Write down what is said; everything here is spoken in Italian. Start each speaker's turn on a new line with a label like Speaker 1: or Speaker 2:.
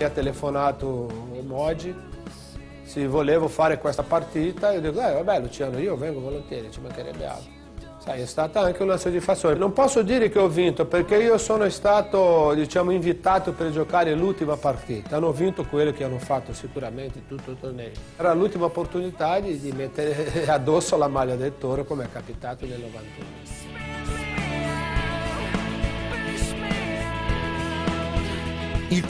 Speaker 1: Mi ha telefonato Mogi, se volevo fare questa partita, io dico, eh vabbè Luciano, io vengo volentieri, ci mancherebbe altro. Sai, è stata anche una soddisfazione. Non posso dire che ho vinto perché io sono stato diciamo, invitato per giocare l'ultima partita. Hanno vinto quello che hanno fatto sicuramente tutto il torneo. Era l'ultima opportunità di, di mettere addosso la maglia del Toro come è capitato nel 91.
Speaker 2: Il